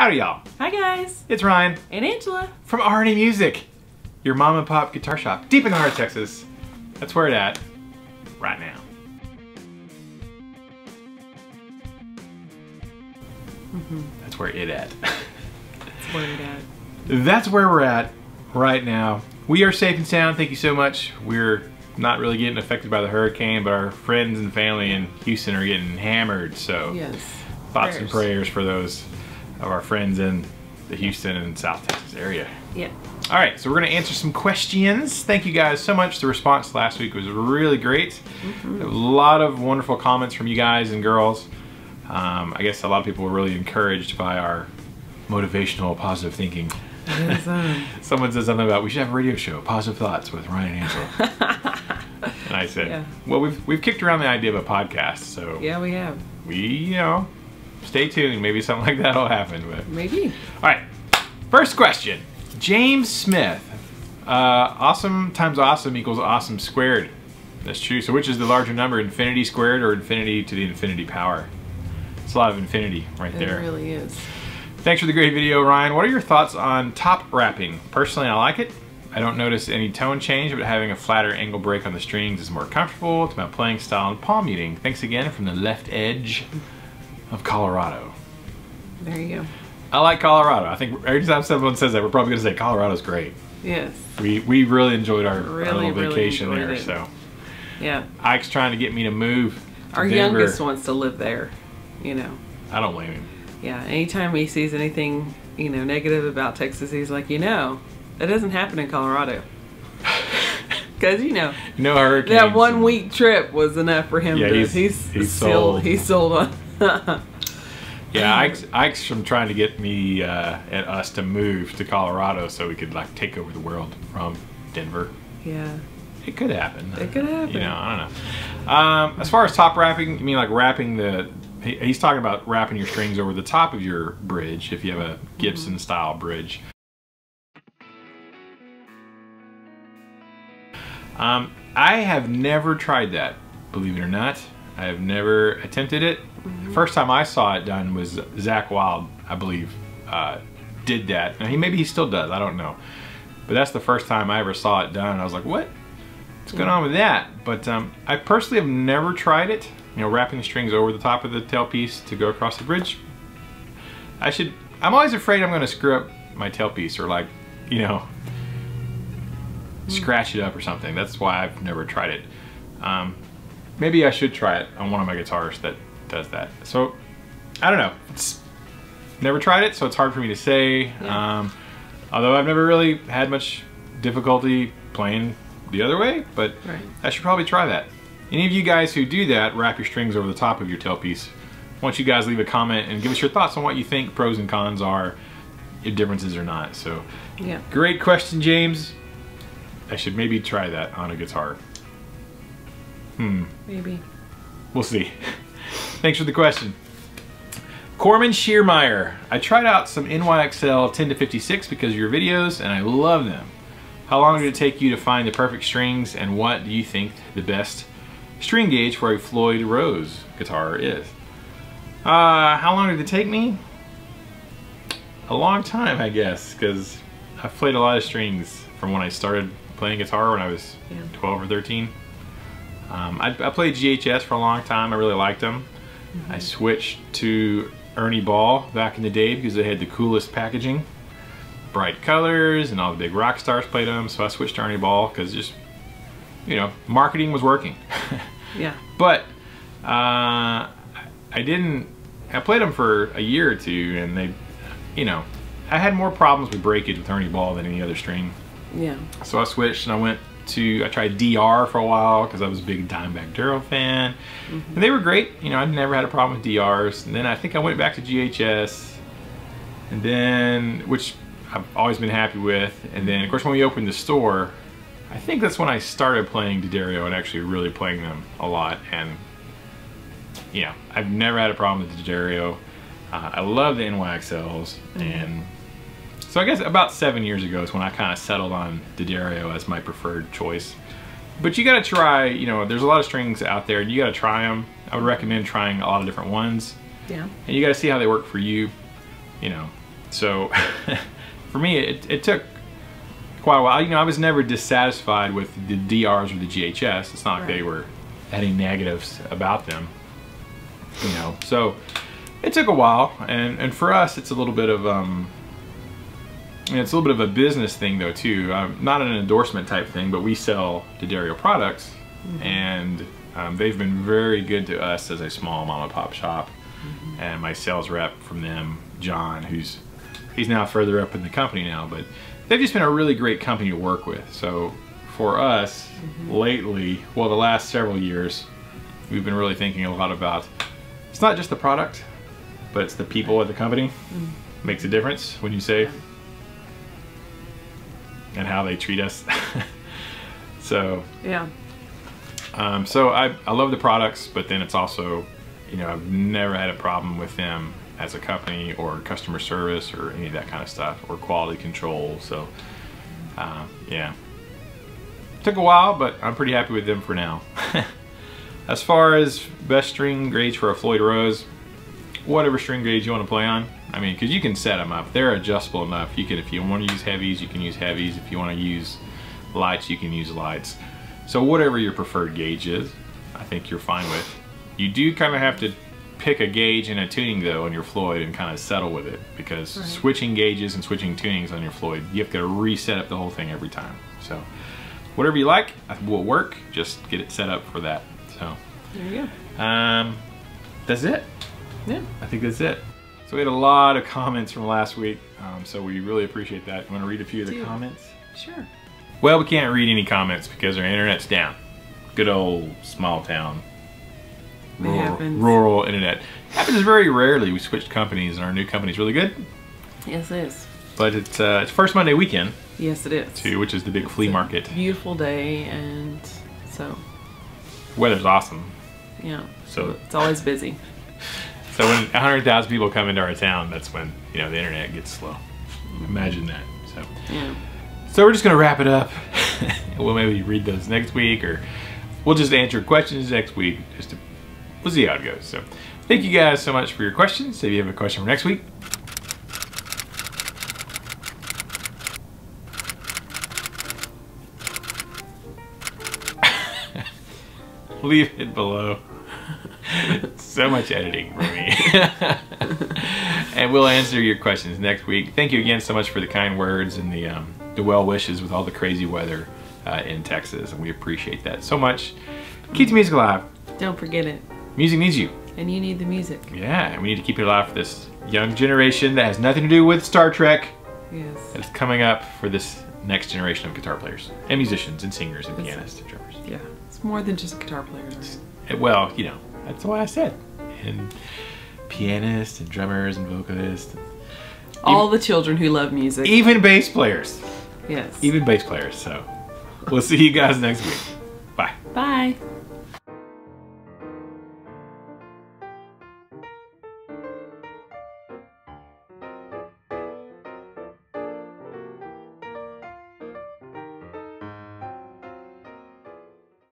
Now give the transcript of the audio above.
Howdy, y'all. Hi guys, It's Ryan and Angela. from RNA Music, your mom and pop guitar shop deep in the heart of Texas. That's where it at right now. Mm-hmm. That's where it at. That's where it at. That's where we're at right now. We are safe and sound. Thank you so much. We're not really getting affected by the hurricane, but our friends and family in Houston are getting hammered. So Yes. thoughts and Prayers. prayers for those of our friends in the Houston and South Texas area. Yeah. All right, so we're going to answer some questions. Thank you guys so much. The response last week was really great. Mm-hmm. A lot of wonderful comments from you guys and girls. Um, I guess a lot of people were really encouraged by our motivational, positive thinking. Yes, um, Someone said something about we should have a radio show, Positive Thoughts with Ryan and Angela. and I said, Yeah. well, we've we've kicked around the idea of a podcast, so yeah, we have. we, you know, stay tuned. Maybe something like that will happen. But Maybe. all right, first question. James Smith. Uh, awesome times awesome equals awesome squared. That's true. So which is the larger number, infinity squared or infinity to the infinity power? It's a lot of infinity right It there. It really is. Thanks for the great video, Ryan. What are your thoughts on top wrapping? Personally, I like it. I don't notice any tone change, but having a flatter angle break on the strings is more comfortable to my playing style and palm muting. Thanks again from the left edge of Colorado. There you go. I like Colorado. I think every time someone says that, we're probably gonna say Colorado's great. Yes. We we really enjoyed our, our little really vacation there. it. So Yeah. Ike's trying to get me to move. To Our Denver. youngest wants to live there. You know. I don't blame him. Yeah. Anytime he sees anything, you know, negative about Texas, he's like, you know, that doesn't happen in Colorado. Because you know No hurricanes. that one week trip was enough for him Yeah, to. he's- He's, he's still sold. he's sold on. Yeah, Ike's, Ike's from trying to get me uh, and us to move to Colorado so we could like take over the world from Denver. yeah. It could happen. It could happen. You know, I don't know. Um, as far as top wrapping, you mean like wrapping the? he- He's talking about wrapping your strings over the top of your bridge if you have a Gibson style bridge. Um, I have never tried that, believe it or not. I have never attempted it. The first time I saw it done was Zakk Wylde, I believe, uh, did that. Now, he maybe he still does. I don't know. But that's the first time I ever saw it done. I was like, what? What's going on with that? But um, I personally have never tried it. You know, wrapping the strings over the top of the tailpiece to go across the bridge. I should. I'm always afraid I'm going to screw up my tailpiece or like, you know, scratch it up or something. That's why I've never tried it. Um, maybe I should try it on one of my guitars that does that. So I don't know. It's never tried it, so it's hard for me to say. Yeah. Um, although I've never really had much difficulty playing the other way, but Right. I should probably try that. Any of you guys who do that, wrap your strings over the top of your tailpiece. I want you guys to leave a comment and give us your thoughts on what you think pros and cons are, if differences or not. So, Yeah. great question, James. I should maybe try that on a guitar. Hmm. Maybe. We'll see. Thanks for the question. Corman Shearmeyer. I tried out some NYXL 10 to 56 because of your videos and I love them. How long did it take you to find the perfect strings and what do you think the best string gauge for a Floyd Rose guitar is? Uh, how long did it take me? A long time, I guess, because I've played a lot of strings from when I started playing guitar when I was Yeah. 12 or 13. Um, I, I played GHS for a long time. I really liked them. I switched to Ernie Ball back in the day because they had the coolest packaging, bright colors, and all the big rock stars played them. So I switched to Ernie Ball because just, you know, marketing was working. Yeah. but uh, I didn't. I played them for a year or two, and they, you know, I had more problems with breakage with Ernie Ball than any other string. Yeah. So I switched and I went to I tried DR for a while because I was a big Dimebag Darrell fan, and they were great. You know, I never had a problem with DRs. And then I think I went back to GHS, and then which I've always been happy with. And then of course when we opened the store, I think that's when I started playing D'Addario and actually really playing them a lot. And you know, I've never had a problem with D'Addario. Uh, I love the NYXLs and. So I guess about seven years ago is when I kind of settled on D'Addario as my preferred choice. But you gotta try, you know, there's a lot of strings out there and you gotta try them. I would recommend trying a lot of different ones. Yeah. And you gotta see how they work for you. You know, so for me, it, it took quite a while. You know, I was never dissatisfied with the DRs or the GHS. It's not like they were any negatives about them. You know, so it took a while, and and for us, it's a little bit of um, know, it's a little bit of a business thing though too. Um, not an endorsement type thing, but we sell D'Addario products, and um, they've been very good to us as a small mom and pop shop. And my sales rep from them, John, who's he's now further up in the company now, but they've just been a really great company to work with. So for us, lately, well, the last several years, we've been really thinking a lot about it's not just the product, but it's the people at the company. Makes a difference when you say and how they treat us. so Yeah. um, so I, I love the products, but then it's also, you know, I've never had a problem with them as a company or customer service or any of that kind of stuff or quality control. So, um, yeah. Took a while, but I'm pretty happy with them for now. as far as best string grades for a Floyd Rose, whatever string gauge you want to play on. I mean, because you can set them up. They're adjustable enough. You can, if you want to use heavies, you can use heavies. If you want to use lights, you can use lights. So whatever your preferred gauge is, I think you're fine with. You do kind of have to pick a gauge and a tuning though on your Floyd and kind of settle with it because Right. switching gauges and switching tunings on your Floyd, you have to reset up the whole thing every time. So whatever you like will work. Just get it set up for that. So There you go. um, that's it. Yeah. I think that's it. So we had a lot of comments from last week, um, so we really appreciate that. You want to read a few of the comments? Sure. Well, we can't read any comments because our internet's down. Good old small town. Rural, rural internet. Happens very rarely. We switched companies and our new company's really good. Yes, it is. But it's uh, it's first Monday weekend Yes, it is. too, which is the big flea It's a market. Beautiful day, and so Weather's awesome. yeah, So it's always busy. So when 100,000 people come into our town, that's when, you know, the internet gets slow. Imagine that. So Yeah. So we're just gonna wrap it up. we'll maybe read those next week, or we'll just answer questions next week. Just to, we'll see how it goes. So thank you guys so much for your questions. If you have a question for next week, leave it below. so much editing for me. and we'll answer your questions next week. Thank you again so much for the kind words and the um, the well wishes with all the crazy weather uh, in Texas, and we appreciate that so much. Keep the music alive. Don't forget it. Music needs you. And you need the music. Yeah, and we need to keep it alive for this young generation that has nothing to do with Star Trek. Yes. That's coming up for this next generation of guitar players and musicians and singers and pianists and drummers. Yeah. It's more than just guitar players. Uh, Well, you know, that's why I said. And pianists and drummers and vocalists, and All the children who love music. even bass players. Yes. Even bass players. So we'll see you guys next week. Bye. Bye.